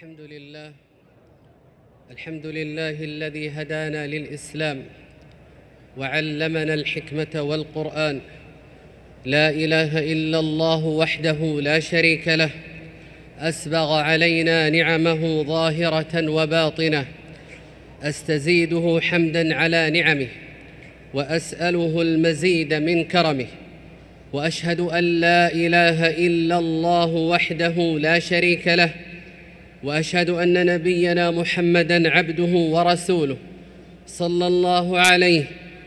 الحمد لله الحمد لله الذي هدانا للإسلام وعلمنا الحكمة والقرآن. لا إله إلا الله وحده لا شريك له أسبغ علينا نعمه ظاهرة وباطنة أستزيده حمدا على نعمه وأسأله المزيد من كرمه وأشهد أن لا إله إلا الله وحده لا شريك له وأشهد أن نبينا محمدا عبده ورسوله صلى الله عليه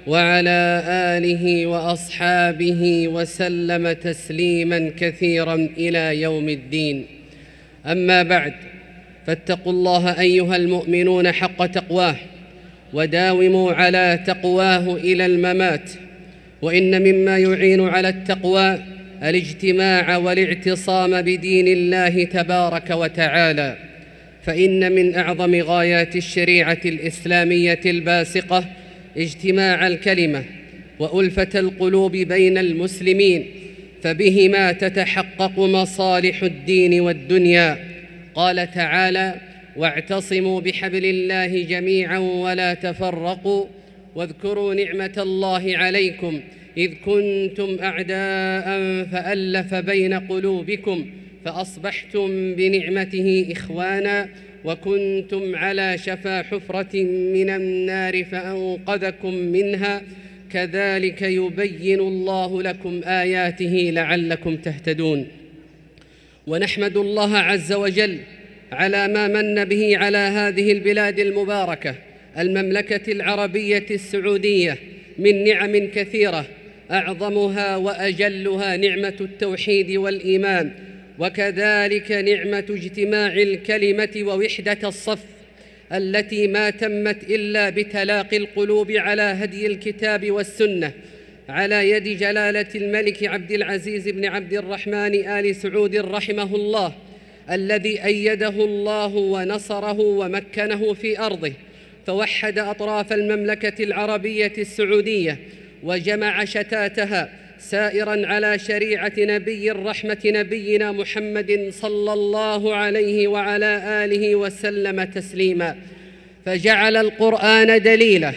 وعلى آله وأصحابه وسلم تسليما كثيرا إلى يوم الدين. أما بعد فاتقوا الله أيها المؤمنون حق تقواه وداوموا على تقواه إلى الممات وإن مما يعين على التقوى الاجتماع والاعتصام بدين الله تبارك وتعالى فإن من أعظم غايات الشريعة الإسلامية الباسقة اجتماع الكلمة وألفة القلوب بين المسلمين فبهما تتحقق مصالح الدين والدنيا. قال تعالى واعتصموا بحبل الله جميعا ولا تفرقوا واذكروا نعمة الله عليكم إذ كنتم أعداء فألف بين قلوبكم فأصبحتم بنعمته إخوانا وكنتم على شفا حفرة من النار فأنقذكم منها كذلك يبين الله لكم آياته لعلكم تهتدون ونحمد الله عز وجل على ما من به على هذه البلاد المباركة المملكة العربية السعودية من نعم كثيرة أعظمها وأجلها نعمة التوحيد والإيمان وكذلك نعمة اجتماع الكلمة ووحدة الصف التي ما تمت إلا بتلاقي القلوب على هدي الكتاب والسنة. على يد جلالة الملك عبد العزيز بن عبد الرحمن آل سعود رحمه الله الذي أيده الله ونصره ومكنه في أرضه فوحد أطراف المملكة العربية السعودية وجمع شتاتها سائرا على شريعة نبي الرحمة نبينا محمد صلى الله عليه وعلى آله وسلم تسليما. فجعل القرآن دليله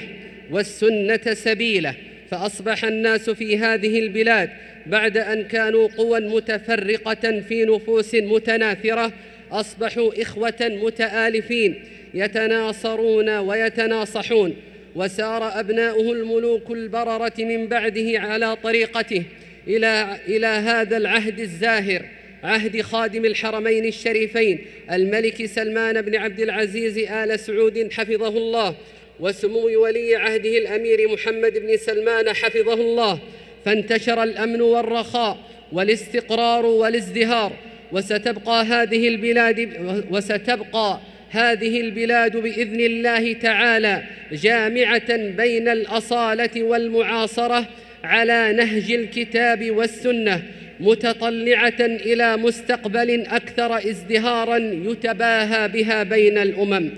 والسنة سبيله فأصبح الناس في هذه البلاد بعد أن كانوا قوى متفرقة في نفوس متناثرة أصبحوا إخوة متآلفين يتناصرون ويتناصحون. وسار أبناؤه الملوك البررة من بعده على طريقته إلى إلى هذا العهد الزاهر عهد خادم الحرمين الشريفين الملك سلمان بن عبد العزيز آل سعود حفظه الله وسمو ولي عهده الأمير محمد بن سلمان حفظه الله فانتشر الأمن والرخاء والاستقرار والازدهار وستبقى هذه البلاد وستبقى هذه البلاد بإذن الله تعالى جامعة بين الأصالة والمعاصرة على نهج الكتاب والسنة متطلعة إلى مستقبل أكثر ازدهارا يتباهى بها بين الأمم.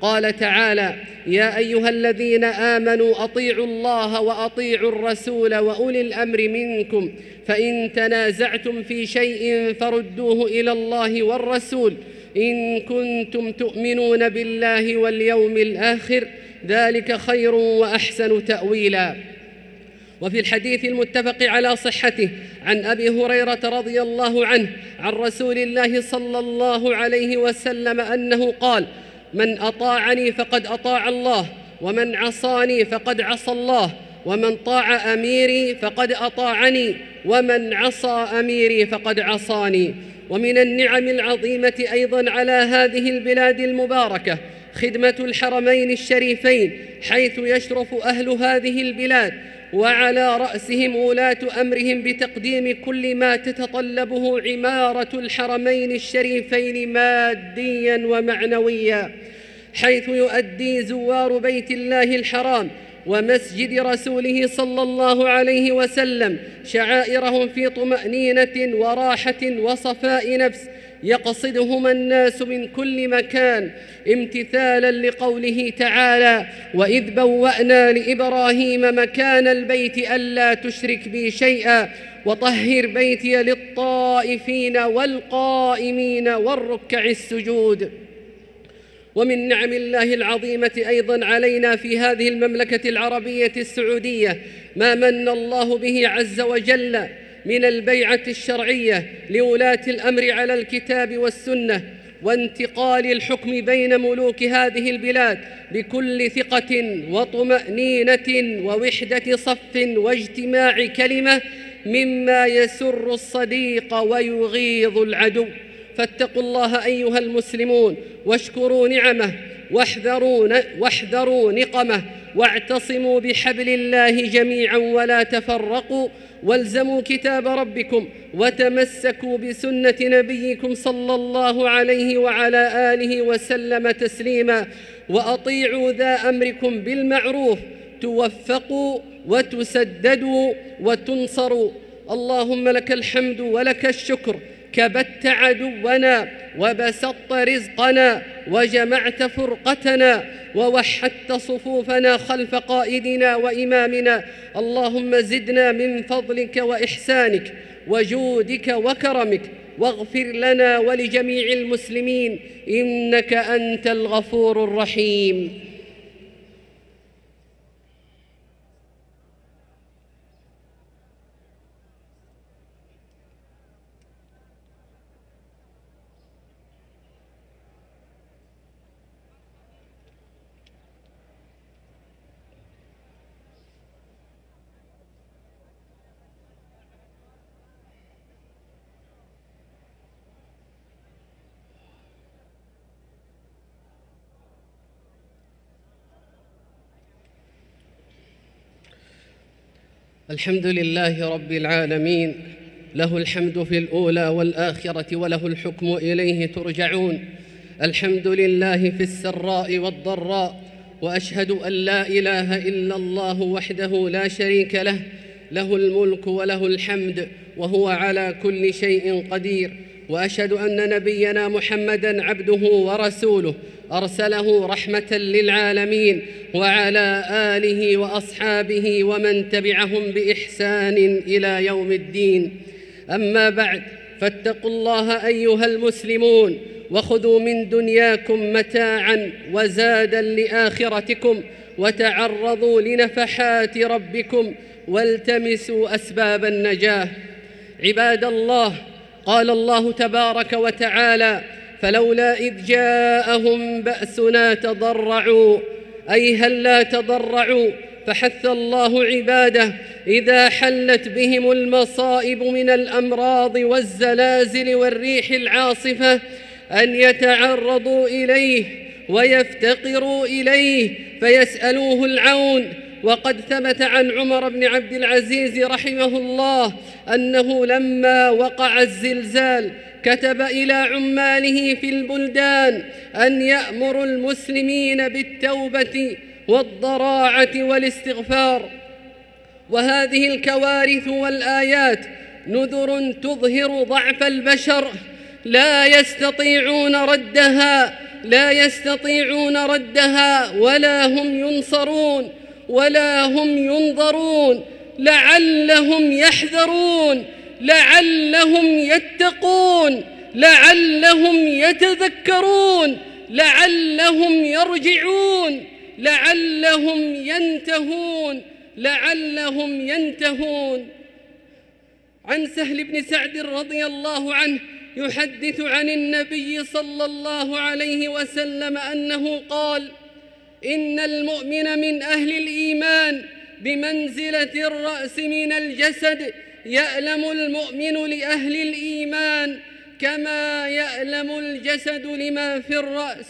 قال تعالى يا أيها الذين آمنوا أطيعوا الله وأطيعوا الرسول وأولي الأمر منكم فإن تنازعتم في شيء فردوه إلى الله والرسول إن كنتم تؤمنون بالله واليوم الآخر ذلك خير وأحسن تأويلا. وفي الحديث المتفق على صحته عن أبي هريرة رضي الله عنه عن رسول الله صلى الله عليه وسلم أنه قال من أطاعني فقد أطاع الله ومن عصاني فقد عصى الله ومن طاع أميري فقد أطاعني ومن عصى أميري فقد عصاني. ومن النعم العظيمة أيضا على هذه البلاد المباركة خدمة الحرمين الشريفين حيث يشرف أهل هذه البلاد وعلى رأسهم ولاة أمرهم بتقديم كل ما تتطلبه عمارة الحرمين الشريفين ماديا ومعنويا حيث يؤدي زوار بيت الله الحرام ومسجد رسوله صلى الله عليه وسلم. شعائرهم في طمأنينة وراحة وصفاء نفس. يقصدهما الناس من كل مكان امتثالا لقوله تعالى واذ بوانا لابراهيم مكان البيت الا تشرك بي شيئا وطهر بيتي للطائفين والقائمين والركع السجود. ومن نعم الله العظيمة أيضا علينا في هذه المملكة العربية السعودية ما من الله به عز وجل من البيعة الشرعية لولاة الأمر على الكتاب والسنة وانتقال الحكم بين ملوك هذه البلاد بكل ثقة وطمأنينة ووحدة صف واجتماع كلمة مما يسر الصديق ويغيظ العدو. فاتقوا الله أيها المسلمون واشكروا نعمه واحذروا, واحذروا نقمه واعتصموا بحبل الله جميعا ولا تفرقوا والزموا كتاب ربكم وتمسكوا بسنة نبيكم صلى الله عليه وعلى آله وسلم تسليما وأطيعوا ذا أمركم بالمعروف توفقوا وتسددوا وتنصروا. اللهم لك الحمد ولك الشكر كبت عدونا وبسطت رزقنا وجمعت فرقتنا ووحدت صفوفنا خلف قائدنا وإمامنا. اللهم زدنا من فضلك وإحسانك وجودك وكرمك واغفر لنا ولجميع المسلمين. إنك أنت الغفور الرحيم. الحمد لله رب العالمين. له الحمد في الأولى والآخرة وله الحكم إليه ترجعون. الحمد لله في السراء والضراء وأشهد أن لا إله إلا الله وحده لا شريك له. له الملك وله الحمد وهو على كل شيء قدير. وأشهد أن نبينا محمدا عبده ورسوله. أرسله رحمة للعالمين وعلى آله وأصحابه ومن تبعهم بإحسان إلى يوم الدين. أما بعد فاتقوا الله أيها المسلمون وخذوا من دنياكم متاعا وزادا لآخرتكم وتعرضوا لنفحات ربكم والتمسوا أسباب النجاة. عباد الله قال الله تبارك وتعالى فلولا إذ جاءهم بأسنا تضرعوا أي هل لا تضرعوا؟ فحث الله عباده إذا حلت بهم المصائب من الأمراض والزلازل والريح العاصفة أن يتعرضوا إليه ويفتقروا إليه فيسألوه العون. وقد ثبت عن عمر بن عبد العزيز رحمه الله أنه لما وقع الزلزال كتب إلى عماله في البلدان أن يامروا المسلمين بالتوبة والضراعة والاستغفار. وهذه الكوارث والآيات نذر تظهر ضعف البشر. لا يستطيعون ردها لا يستطيعون ردها ولا هم ينصرون. ولا هم ينظرون لعلهم يحذرون لعلهم يتقون لعلهم يتذكرون لعلهم يرجعون لعلهم ينتهون لعلهم ينتهون. عن سهل بن سعد رضي الله عنه يحدث عن النبي صلى الله عليه وسلم أنه قال إن المؤمن من أهل الإيمان بمنزلة الرأس من الجسد يألم المؤمن لأهل الإيمان كما يألم الجسد لما في الرأس.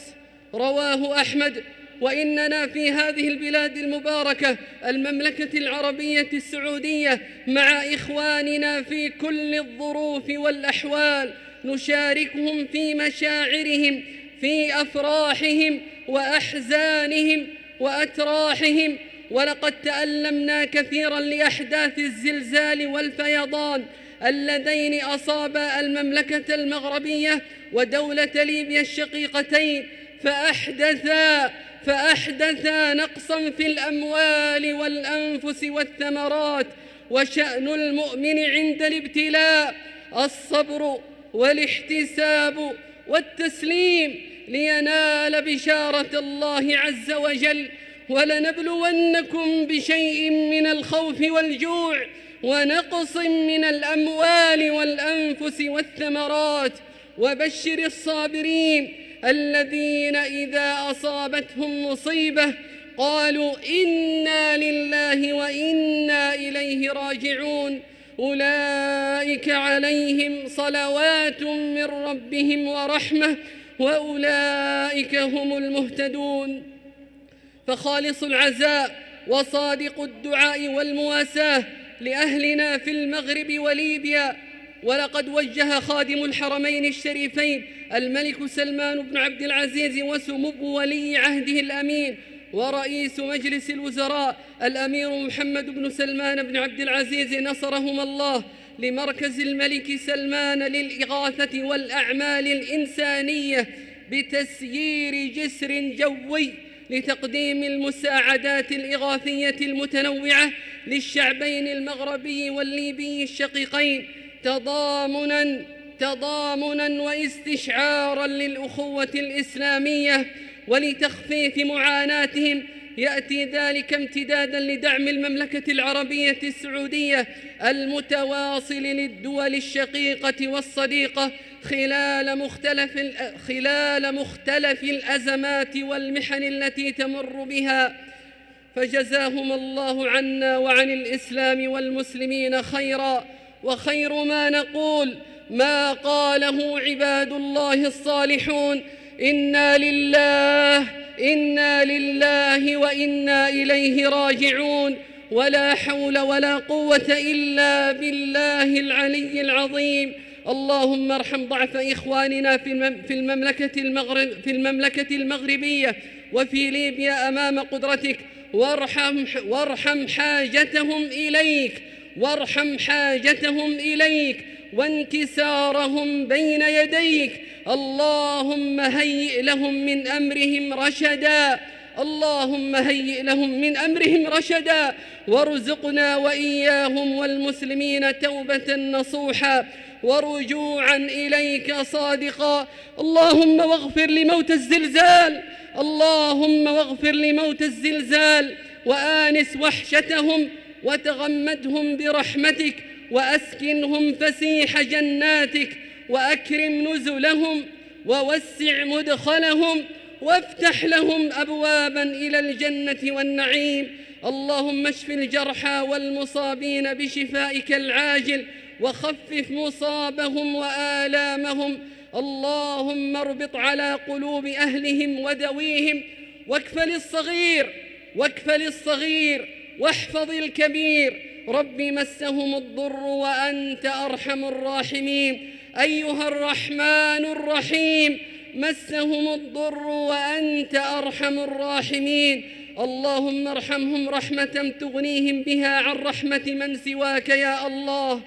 رواه أحمد. وإننا في هذه البلاد المباركة المملكة العربية السعودية مع إخواننا في كل الظروف والأحوال نشاركهم في مشاعرهم في أفراحهم وأحزانهم وأتراحهم. ولقد تألمنا كثيرا لأحداث الزلزال والفيضان اللذين أصابا المملكة المغربية ودولة ليبيا الشقيقتين. فأحدثا فأحدثا نقصا في الأموال والأنفس والثمرات وشأن المؤمن عند الابتلاء. الصبر والاحتساب والتسليم لينال بشارة الله عز وجل ولنبلونكم بشيء من الخوف والجوع ونقص من الأموال والأنفس والثمرات. وبشر الصابرين الذين إذا أصابتهم مصيبة قالوا إنا لله وإنا إليه راجعون. أولئك عليهم صلوات من ربهم ورحمة وأولئك هم المهتدون. فخالص العزاء وصادق الدعاء والمواساة لأهلنا في المغرب وليبيا. ولقد وجه خادم الحرمين الشريفين الملك سلمان بن عبد العزيز وسمو ولي عهده الأمين ورئيس مجلس الوزراء الأمير محمد بن سلمان بن عبد العزيز نصرهما الله. لمركز الملك سلمان للإغاثة والأعمال الإنسانية بتسيير جسر جوي لتقديم المساعدات الإغاثية المتنوعة للشعبين المغربي والليبي الشقيقين تضامنا تضامنا واستشعارا للأخوة الإسلامية ولتخفيف معاناتهم يأتي ذلك امتدادا لدعم المملكة العربية السعودية المتواصل للدول الشقيقة والصديقة خلال مختلف خلال مختلف الأزمات والمحن التي تمر بها. فجزاهم الله عنا وعن الإسلام والمسلمين خيرا. وخير ما نقول ما قاله عباد الله الصالحون إنا لله إنا لله وإنا إليه راجعون. ولا حول ولا قوة إلا بالله العلي العظيم. اللهم ارحم ضعف إخواننا في المملكة المغرب في المملكة المغربية وفي ليبيا أمام قدرتك. وارحم وارحم حاجتهم إليك. وارحم حاجتهم إليك. وانكسارهم بين يديك. اللهم هيئ لهم من أمرهم رشدا. اللهم هيئ لهم من أمرهم رشدا. وارزقنا وإياهم والمسلمين توبة نصوحا. ورجوعا إليك صادقا. اللهم واغفر لموت الزلزال. اللهم واغفر لموت الزلزال. وآنس وحشتهم وتغمدهم برحمتك. وأسكنهم فسيح جناتك وأكرم نزلهم ووسع مدخلهم وافتح لهم أبوابا إلى الجنة والنعيم. اللهم اشف الجرحى والمصابين بشفائك العاجل وخفف مصابهم وآلامهم. اللهم اربط على قلوب أهلهم ودويهم واكفل الصغير واكفل الصغير واحفظ الكبير. رب مسهم الضر وأنت أرحم الراحمين. أيها الرحمن الرحيم. مسهم الضر وأنت أرحم الراحمين. اللهم ارحمهم رحمة تغنيهم بها عن رحمة من سواك يا الله.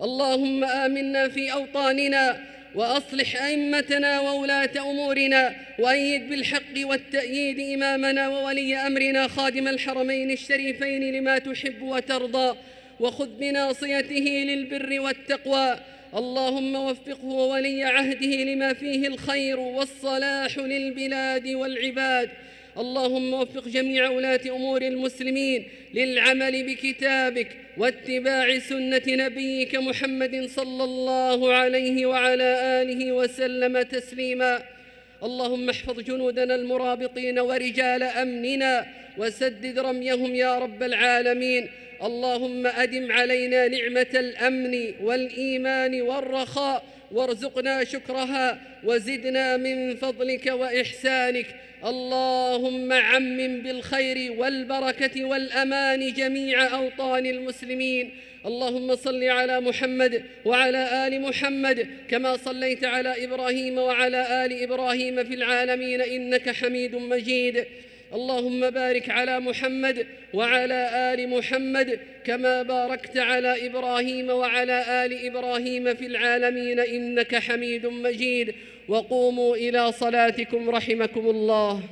اللهم آمنا في أوطاننا وأصلح أئمتنا وولاة أمورنا وأيد بالحق والتأييد إمامنا وولي أمرنا خادم الحرمين الشريفين لما تحب وترضى وخذ بناصيته للبر والتقوى. اللهم وفقه وولي عهده لما فيه الخير والصلاح للبلاد والعباد. اللهم وفق جميع ولاة أمور المسلمين للعمل بكتابك واتباع سنة نبيك محمد صلى الله عليه وعلى آله وسلم تسليما. اللهم احفظ جنودنا المرابطين ورجال أمننا وسدد رميهم يا رب العالمين. اللهم أدم علينا نعمة الأمن والإيمان والرخاء وارزقنا شكرها وزدنا من فضلك وإحسانك. اللهم عمم بالخير والبركة والأمان جميع أوطان المسلمين. اللهم صل على محمد وعلى آل محمد كما صليت على إبراهيم وعلى آل إبراهيم في العالمين إنك حميد مجيد. اللهم بارك على محمد وعلى آل محمد كما باركت على إبراهيم وعلى آل إبراهيم في العالمين إنك حميد مجيد. وقوموا إلى صلاتكم رحمكم الله.